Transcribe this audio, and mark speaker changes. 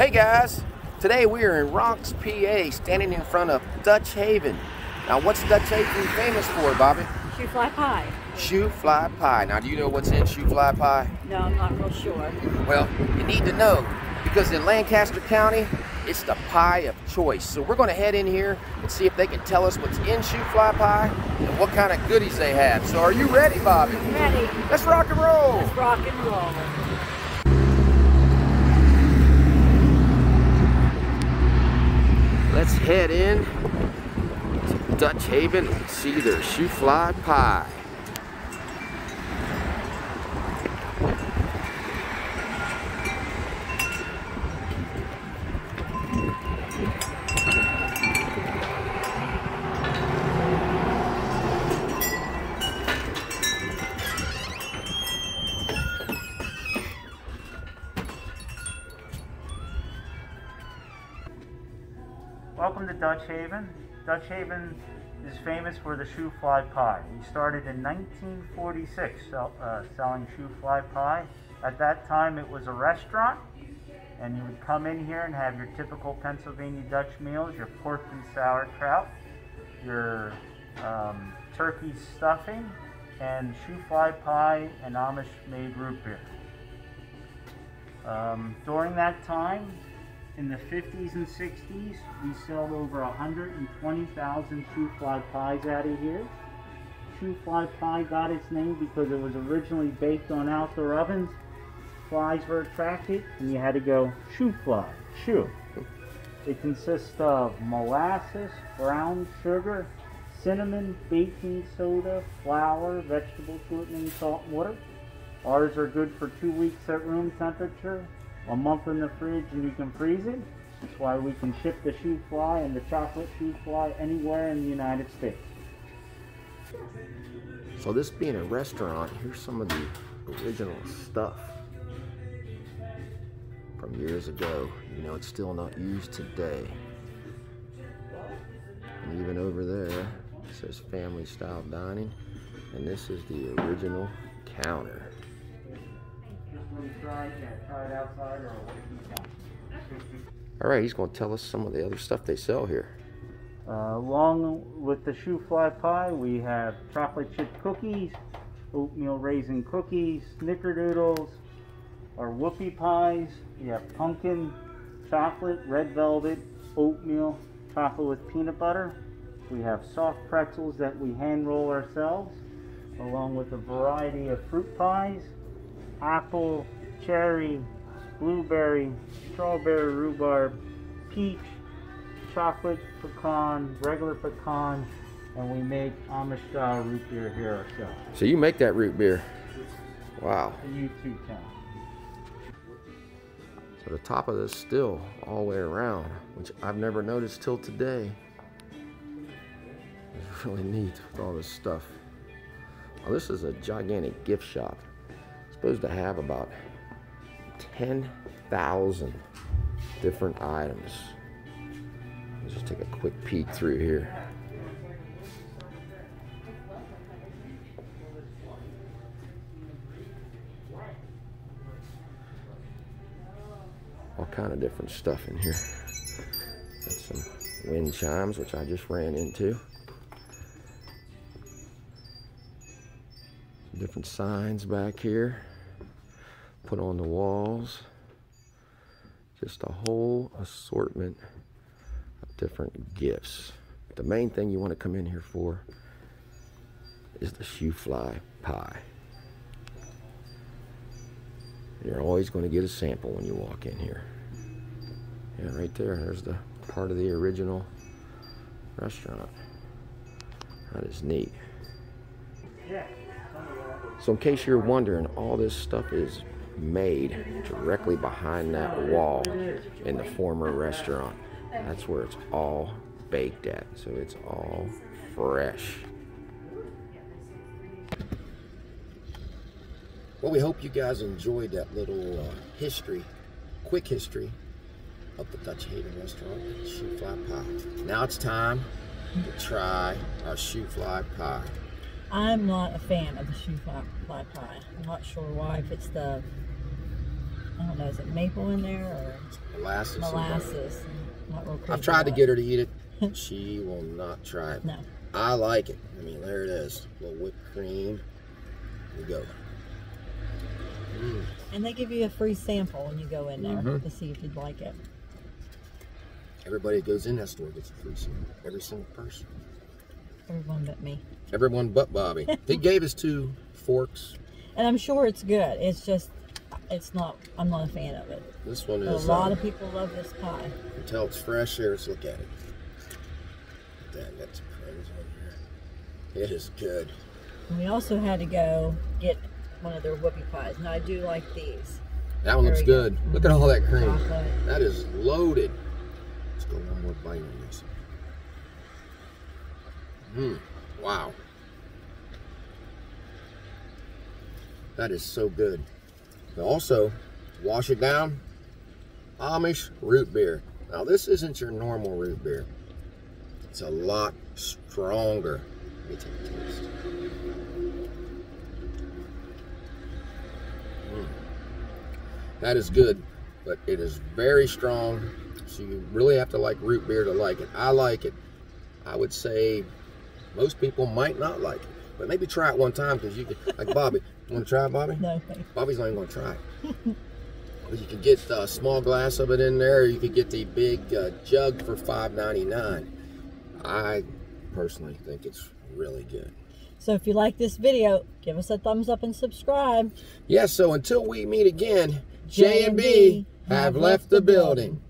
Speaker 1: Hey guys, today we are in Ronks, PA, standing in front of Dutch Haven. Now, what's Dutch Haven famous for, Bobby?
Speaker 2: Shoo-fly pie.
Speaker 1: Shoo-fly pie. Now, do you know what's in shoo-fly pie?
Speaker 2: No, I'm not real sure.
Speaker 1: Well, you need to know because in Lancaster County, it's the pie of choice. So we're going to head in here and see if they can tell us what's in shoo-fly pie and what kind of goodies they have. So are you ready, Bobby?
Speaker 2: Ready.
Speaker 1: Let's rock and roll.
Speaker 2: Let's rock and roll.
Speaker 1: Let's head in to Dutch Haven and see their shoo-fly pie.
Speaker 3: Welcome to Dutch Haven. Dutch Haven is famous for the shoe fly pie. We started in 1946 sell, uh, selling shoe fly pie. At that time, it was a restaurant, and you would come in here and have your typical Pennsylvania Dutch meals: your pork and sauerkraut, your um, turkey stuffing, and shoo-fly pie and Amish-made root beer. Um, during that time, in the 50s and 60s, we sold over 120,000 shoo-fly pies out of here. Shoo-fly pie got its name because it was originally baked on outdoor ovens. Flies were attracted, and you had to go shoo fly, shoo. It consists of molasses, brown sugar, cinnamon, baking soda, flour, vegetable sweetening, salt, and water. Ours are good for two weeks at room temperature, a month in the fridge, and you can freeze it. That's why we can ship the shoo-fly and the chocolate shoe fly anywhere in the United States.
Speaker 1: So this being a restaurant, here's some of the original stuff from years ago. You know, it's still not used today. And even over there, it says family style dining. And this is the original counter. All right, he's going to tell us some of the other stuff they sell here.
Speaker 3: Uh, along with the shoo-fly pie, we have chocolate chip cookies, oatmeal raisin cookies, snickerdoodles, our whoopie pies. We have pumpkin, chocolate, red velvet, oatmeal, chocolate with peanut butter. We have soft pretzels that we hand roll ourselves, along with a variety of fruit pies, apple, cherry, blueberry, strawberry, rhubarb, peach, chocolate pecan, regular pecan, and we make Amish style root beer here ourselves.
Speaker 1: So you make that root beer. Wow.
Speaker 3: YouTube channel.
Speaker 1: So the top of this still all the way around, which I've never noticed till today. It's really neat with all this stuff. Well, this is a gigantic gift shop. Supposed to have about 10,000 different items. Let's just take a quick peek through here. all kind of different stuff in here. Got some wind chimes, which I just ran into. Some different signs back here. Put on the walls. Just a whole assortment of different gifts. The main thing you want to come in here for is the shoo-fly pie. You're always going to get a sample when you walk in here. Yeah, right there. There's the part of the original restaurant. That is neat. So in case you're wondering, all this stuff is made directly behind that wall in the former restaurant. That's where it's all baked at. So it's all fresh. Well, we hope you guys enjoyed that little uh, history, quick history of the Dutch Haven restaurant shoo-fly pie. Now it's time to try our shoo-fly pie.
Speaker 2: I'm not a fan of the shoo-fly, fly pie. I'm not sure why. If it's the I don't know, is it maple in there or
Speaker 1: Molasses.
Speaker 2: molasses? Not real crazy
Speaker 1: I've tried to get her to eat it. she will not try it.
Speaker 2: No.
Speaker 1: I like it. I mean, there it is. A little whipped cream. Here we go. Mm.
Speaker 2: And they give you a free sample when you go in there
Speaker 1: Mhm.
Speaker 2: to see if you'd like it.
Speaker 1: Everybody that goes in that store gets a free sample. Every single person.
Speaker 2: Everyone but me.
Speaker 1: Everyone but Bobby. he gave us two forks.
Speaker 2: And I'm sure it's good. It's just, it's not, I'm not a fan of it.
Speaker 1: This one
Speaker 2: But a lot
Speaker 1: um,
Speaker 2: of people love this pie.
Speaker 1: You can tell it's fresh here. Let's look at it. That got some crumbs on here. It is good.
Speaker 2: And we also had to go get one of their whoopie pies. Now I do like these.
Speaker 1: That one looks good.
Speaker 2: good.
Speaker 1: Look at all that cream.
Speaker 2: Chocolate.
Speaker 1: That is loaded. Let's go one more bite on this. Mmm. Wow. That is so good. Also, wash it down. Amish root beer. Now this isn't your normal root beer. It's a lot stronger. Let me take a taste. Mm. That is good, but it is very strong. So you really have to like root beer to like it. I like it. I would say most people might not like it, but maybe try it one time because you could, like Bobby. You want to try it, Bobby?
Speaker 2: No, thanks.
Speaker 1: Bobby's not even going to try it. You could get a small glass of it in there. Or you could get the big uh, jug for $5.99. I personally think it's really good.
Speaker 2: So if you like this video, give us a thumbs up and subscribe.
Speaker 1: Yes, so until we meet again, J and B have left the building.